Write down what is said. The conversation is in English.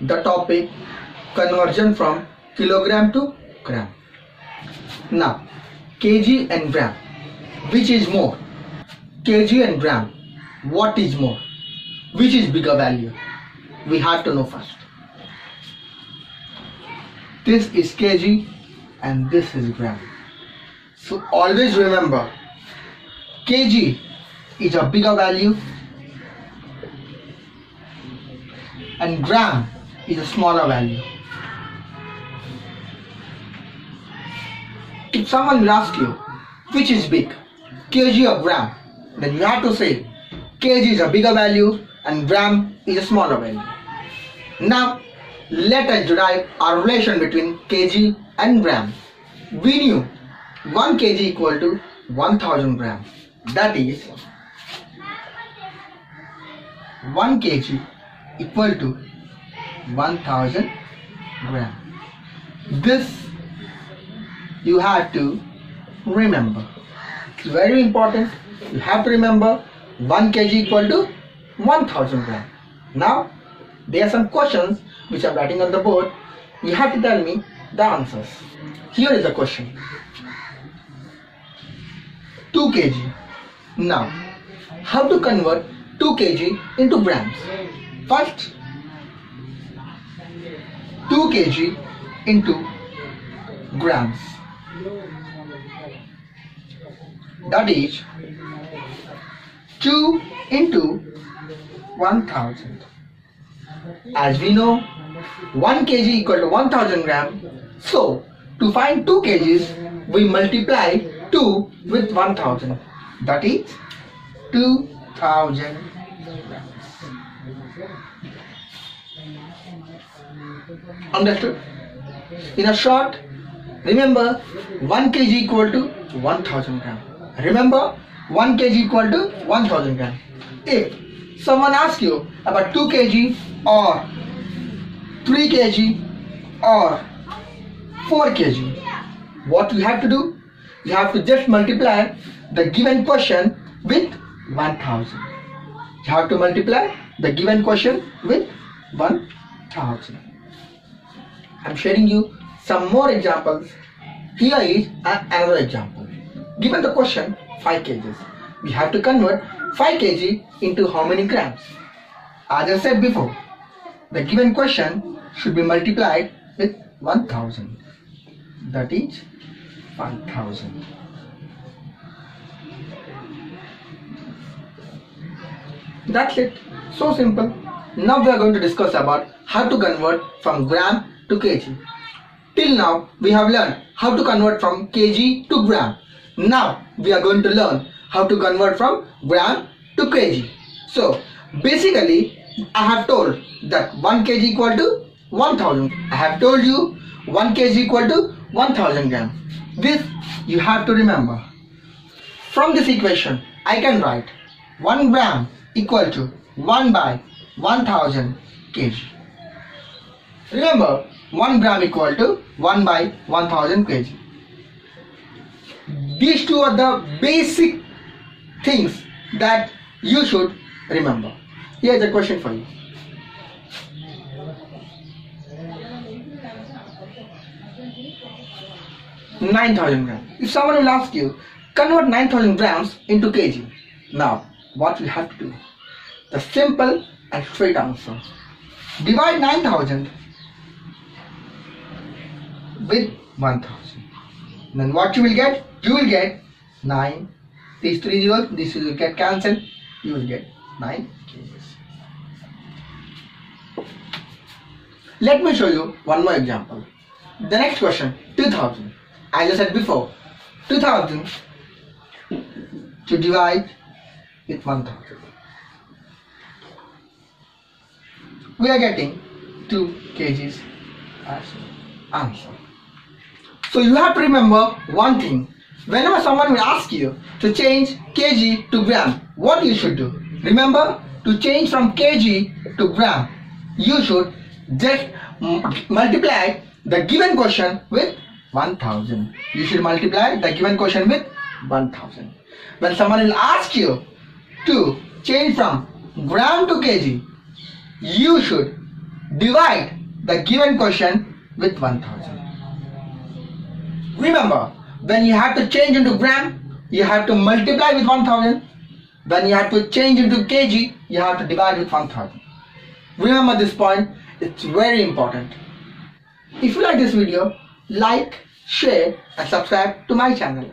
the topic conversion from kilogram to gram. Now, kg and gram, which is more? kg and gram, what is more? Which is bigger value? We have to know first. This is kg and this is gram. So always remember kg is a bigger value and gram is a smaller value. If someone will ask you which is big, kg or gram, then you have to say kg is a bigger value and gram is a smaller value. Now let us derive our relation between kg and gram. We knew 1 kg equal to 1000 gram. That is 1 kg equal to 1000 gram. This you have to remember. It's very important. You have to remember 1 kg equal to 1000 gram. Now there are some questions which I'm writing on the board. You have to tell me the answers. Here is a question. 2 kg. Now, how to convert 2 kg into grams? First, 2 kg into grams. That is 2 into 1000. As we know, 1 kg equal to 1000 gram. So, to find 2 kgs, we multiply 2 with 1000. That is 2000 Understood? In a short, remember 1 kg equal to 1000 gram. Remember 1 kg equal to 1000 gram. If someone asks you about 2 kg or 3 kg or 4 kg, what you have to do? You have to just multiply the given question with 1000. You have to multiply the given question with 1000. I'm sharing you some more examples. Here is another example. Given the question 5 kg, we have to convert 5 kg into how many grams? As I said before, the given question should be multiplied with 1000. That is 1000. That's it. So simple. Now we are going to discuss about how to convert from gram to kg. Till now we have learned how to convert from kg to gram. Now we are going to learn how to convert from gram to kg. So basically I have told that 1 kg equal to 1000. I have told you 1 kg equal to 1000 gram. This you have to remember. From this equation I can write 1 gram equal to 1 by 1000 kg. Remember 1 gram equal to 1 by 1000 kg. These two are the basic things that you should remember. Here's a question for you. Nine thousand grams. If someone will ask you, convert nine thousand grams into kg. Now, what we have to do? The simple and straight answer. Divide nine thousand with one thousand. Then what you will get? You will get nine. These three zeros, this will get cancelled. You will get nine kgs. Let me show you one more example. The next question, 2000. As I said before, 2000 to divide with 1000. We are getting 2 kgs as answer. So you have to remember one thing. Whenever someone will ask you to change kg to gram, what you should do? Remember to change from kg to gram, you should just multiply the given question with 1000. You should multiply the given question with 1000. When someone will ask you to change from gram to kg, you should divide the given question with 1000. Remember, when you have to change into gram, you have to multiply with 1000. When you have to change into kg, you have to divide with 1000. Remember this point, it's very important. If you like this video, like, share and subscribe to my channel.